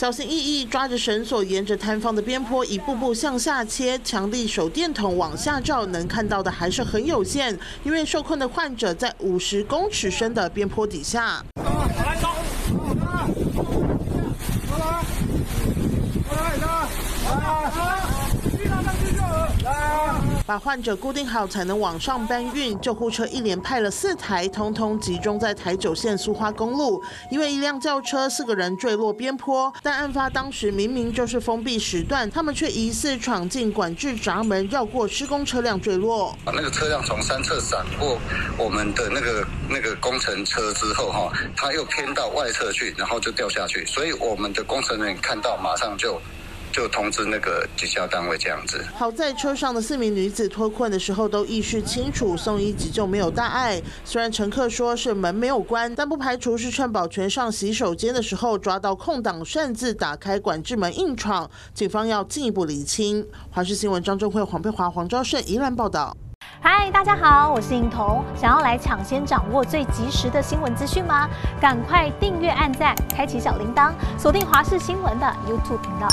小心翼翼抓着绳索，沿着摊方的边坡一步步向下切，强力手电筒往下照，能看到的还是很有限，因为受困的患者在五十公尺深的边坡底下。把患者固定好才能往上搬运。救护车一连派了四台，通通集中在台九线苏花公路。因为一辆轿车四个人坠落边坡，但案发当时明明就是封闭时段，他们却疑似闯进管制闸门，绕过施工车辆坠落。那个车辆从三侧闪过我们的那个那个工程车之后，哈，它又偏到外侧去，然后就掉下去。所以我们的工程人员看到，马上就。就通知那个警校单位这样子。好在车上的四名女子脱困的时候都意识清楚，送医急救没有大碍。虽然乘客说是门没有关，但不排除是趁保全上洗手间的时候抓到空档，擅自打开管制门硬闯。警方要进一步厘清。华视新闻张正惠、黄佩华、黄昭胜宜兰报道。嗨，大家好，我是颖彤。想要来抢先掌握最及时的新闻资讯吗？赶快订阅、按赞、开启小铃铛，锁定华视新闻的 YouTube 频道。